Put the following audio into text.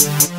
Thank you.